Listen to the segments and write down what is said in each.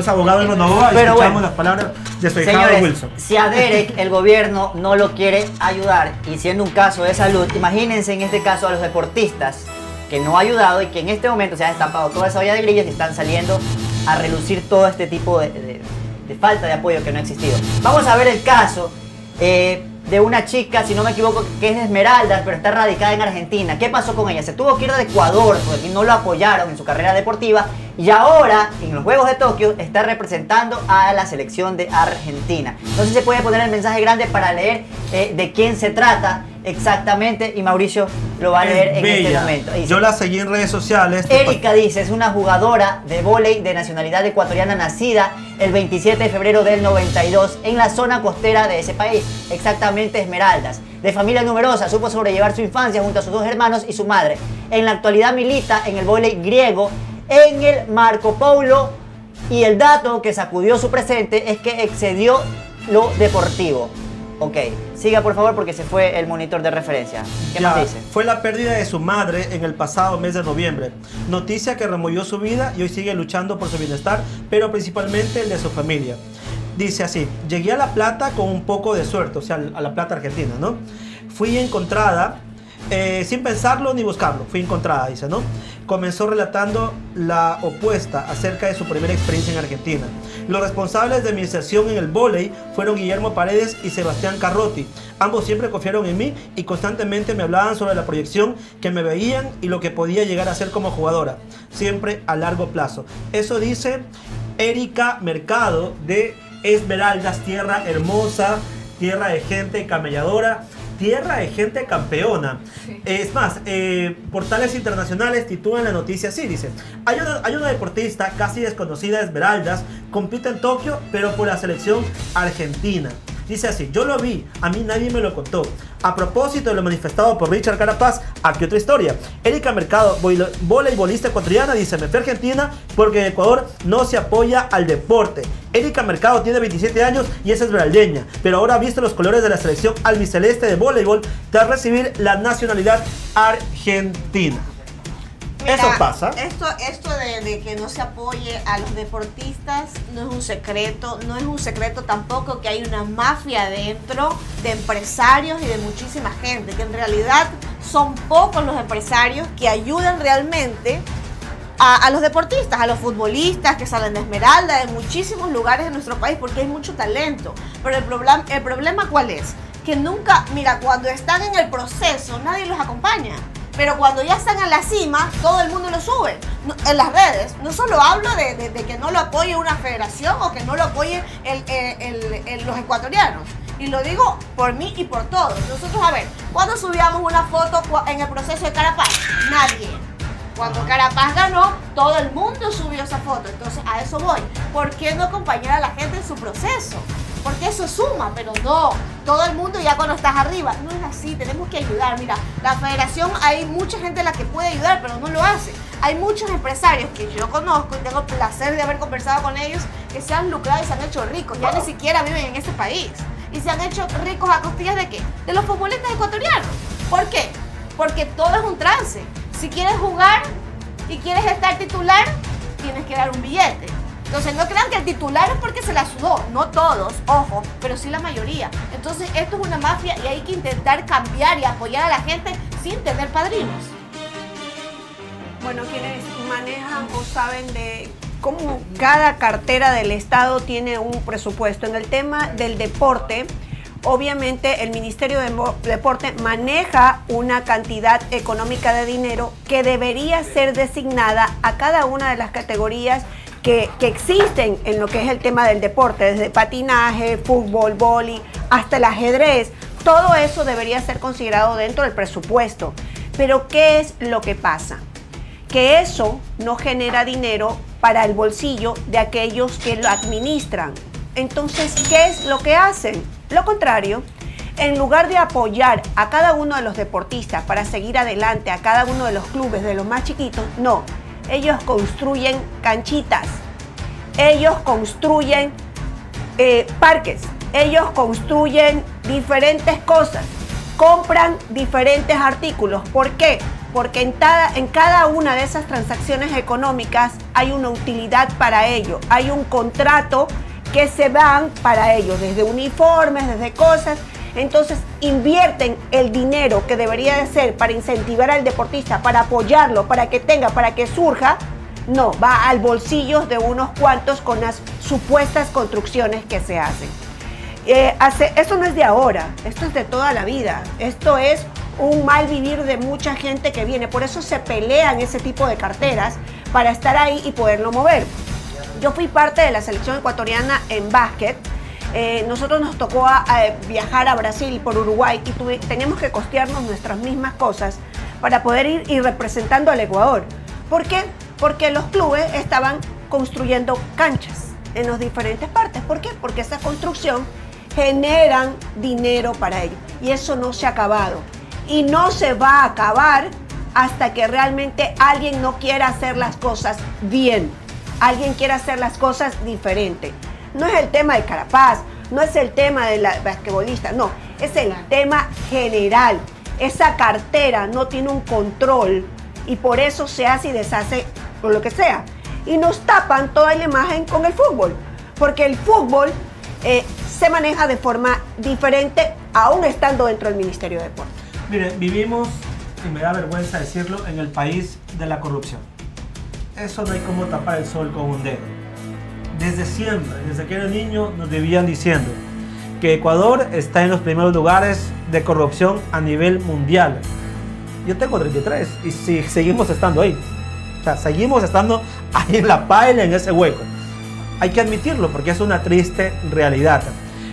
es abogado en Novoa escuchamos bueno. las palabras de su Señores, Wilson. si a Derek el gobierno no lo quiere ayudar y siendo un caso de salud, imagínense en este caso a los deportistas que no ha ayudado y que en este momento se ha destapado toda esa olla de grillos y están saliendo a relucir todo este tipo de, de- de falta de apoyo que no ha existido. Vamos a ver el caso eh, de una chica, si no me equivoco, que es de Esmeraldas, pero está radicada en Argentina. ¿Qué pasó con ella? Se tuvo que ir de Ecuador porque no lo apoyaron en su carrera deportiva y ahora en los Juegos de Tokio está representando a la selección de Argentina. No sé si se puede poner el mensaje grande para leer eh, de quién se trata exactamente y Mauricio lo va a leer Es en este bella. momento. Dice, Yo la seguí en redes sociales. Erika dice, es una jugadora de vóley de nacionalidad ecuatoriana nacida el 27 de febrero del 92 en la zona costera de ese país, exactamente Esmeraldas. De familia numerosa, supo sobrellevar su infancia junto a sus dos hermanos y su madre. En la actualidad milita en el vóley griego en el Marco Polo y el dato que sacudió su presente es que excedió lo deportivo. Ok, siga por favor porque se fue el monitor de referencia. ¿Qué Ya, más dice? Fue la pérdida de su madre en el pasado mes de noviembre. Noticia que removió su vida y hoy sigue luchando por su bienestar, pero principalmente el de su familia. Dice así, llegué a La Plata con un poco de suerte, o sea, a La Plata, Argentina, ¿no? Fui encontrada, eh, sin pensarlo ni buscarlo, fui encontrada, dice, ¿no? Comenzó relatando la opuesta acerca de su primera experiencia en Argentina. Los responsables de mi inserción en el vóley fueron Guillermo Paredes y Sebastián Carrotti. Ambos siempre confiaron en mí y constantemente me hablaban sobre la proyección que me veían y lo que podía llegar a ser como jugadora, siempre a largo plazo. Eso dice Erika Mercado de Esmeraldas, tierra hermosa, tierra de gente camelladora, tierra de gente campeona. Es más, eh, portales internacionales titulan la noticia así, dice, hay una, hay una deportista casi desconocida de Esmeraldas, compite en Tokio, pero por la selección argentina. Dice así, yo lo vi, a mí nadie me lo contó. A propósito de lo manifestado por Richard Carapaz, aquí otra historia. Erika Mercado, voleibol- voleibolista ecuatoriana, dice, me fui Argentina porque en Ecuador no se apoya al deporte. Erika Mercado tiene 27 años y es esmeraldeña, pero ahora ha visto los colores de la selección albiceleste de voleibol tras recibir la nacionalidad argentina. Mira, Eso pasa. Esto, esto de, de que no se apoye a los deportistas no es un secreto, no es un secreto tampoco que hay una mafia dentro de empresarios y de muchísima gente, que en realidad son pocos los empresarios que ayudan realmente a, a los deportistas, a los futbolistas que salen de Esmeralda, de muchísimos lugares de nuestro país, porque hay mucho talento. Pero el, problem- el problema cuál es? Que nunca, mira, cuando están en el proceso, nadie los acompaña. Pero cuando ya están en la cima, todo el mundo lo sube en las redes. No solo hablo de, que no lo apoye una federación o que no lo apoye el- los ecuatorianos. Y lo digo por mí y por todos. Nosotros, a ver, cuando subíamos una foto en el proceso de Carapaz? Nadie. Cuando Carapaz ganó, todo el mundo subió esa foto. Entonces, a eso voy. ¿Por qué no acompañar a la gente en su proceso? Porque eso suma, pero no. Todo el mundo ya cuando estás arriba. No es así, tenemos que ayudar. Mira, la federación hay mucha gente la que puede ayudar, pero no lo hace. Hay muchos empresarios que yo conozco y tengo el placer de haber conversado con ellos que se han lucrado y se han hecho ricos. Ya ni siquiera viven en este país. Y se han hecho ricos a costillas de qué? De los futbolistas ecuatorianos. ¿Por qué? Porque todo es un trance. Si quieres jugar y quieres estar titular, tienes que dar un billete. Entonces no crean que el titular es porque se la sudó, no todos, ojo, pero sí la mayoría. Entonces esto es una mafia y hay que intentar cambiar y apoyar a la gente sin tener padrinos. Bueno, quienes manejan o saben de cómo cada cartera del Estado tiene un presupuesto. En el tema del deporte, obviamente el Ministerio de Deporte maneja una cantidad económica de dinero que debería ser designada a cada una de las categorías que, existen en lo que es el tema del deporte, desde patinaje, fútbol, vóley, hasta el ajedrez. Todo eso debería ser considerado dentro del presupuesto. Pero ¿qué es lo que pasa? que eso no genera dinero para el bolsillo de aquellos que lo administran. Entonces, ¿qué es lo que hacen? Lo contrario, en lugar de apoyar a cada uno de los deportistas para seguir adelante, a cada uno de los clubes, de los más chiquitos, no, ellos construyen canchitas, ellos construyen eh, parques, ellos construyen diferentes cosas, compran diferentes artículos. ¿Por qué? porque en, en cada una de esas transacciones económicas hay una utilidad para ello, hay un contrato que se van para ello, desde uniformes, desde cosas. Entonces invierten el dinero que debería de ser para incentivar al deportista, para apoyarlo, para que tenga, para que surja, no, va al bolsillo de unos cuantos con las supuestas construcciones que se hacen. Eh, hace, esto no es de ahora, esto es de toda la vida. Esto es un mal vivir de mucha gente que viene. Por eso se pelean ese tipo de carteras para estar ahí y poderlo mover. Yo fui parte de la selección ecuatoriana en básquet. Eh, nosotros nos tocó viajar a Brasil por Uruguay y teníamos que costearnos nuestras mismas cosas para poder ir, ir representando al Ecuador. ¿Por qué? Porque los clubes estaban construyendo canchas en las diferentes partes. ¿Por qué? Porque esa construcción generan dinero para ellos. Y eso no se ha acabado y no se va a acabar hasta que realmente alguien no quiera hacer las cosas bien, alguien quiera hacer las cosas diferente. No es el tema de Carapaz, no es el tema de la basquetbolista, no, es el tema general. Esa cartera no tiene un control y por eso se hace y deshace por lo que sea. Y nos tapan toda la imagen con el fútbol, porque el fútbol eh, se maneja de forma diferente aún estando dentro del Ministerio de Deportes. Mire, vivimos, y me da vergüenza decirlo, en el país de la corrupción. Eso no hay como tapar el sol con un dedo. Desde siempre, desde que era niño, nos debían diciendo que Ecuador está en los primeros lugares de corrupción a nivel mundial. Yo tengo 33 y si seguimos estando ahí. O sea, seguimos estando ahí en la paila, en ese hueco. Hay que admitirlo porque es una triste realidad.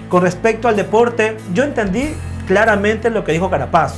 Con respecto al deporte, yo entendí claramente lo que dijo Carapaz.